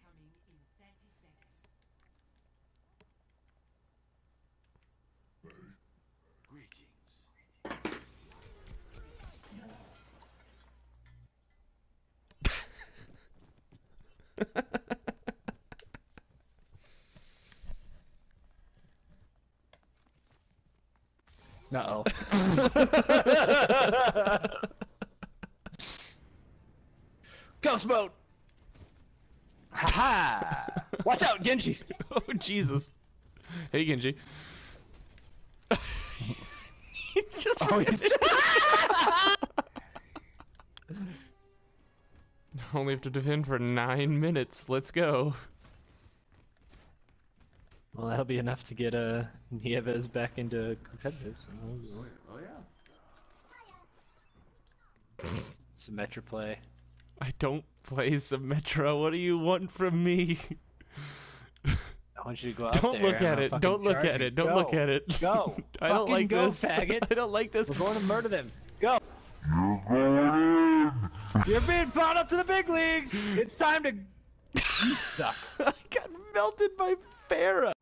Incoming in 30 seconds. Hey. Greetings. Uh oh. Ghost boat. Ha ha! Watch out, Genji. oh Jesus! Hey Genji. he just Oh, he's only have to defend for nine minutes. Let's go. Well, that'll be enough to get uh, Nieves back into competitive. So. Oh, oh yeah. Symmetra play. I don't play Symmetra. What do you want from me? I want you to go out Don't there. look at it. Don't look at it. Don't Go. look at it. Go. I don't Fucking like go, this. faggot. I don't like this. We're going to murder them. Go. You're being brought up to the big leagues. It's time to. You suck. I got melted by Pharah.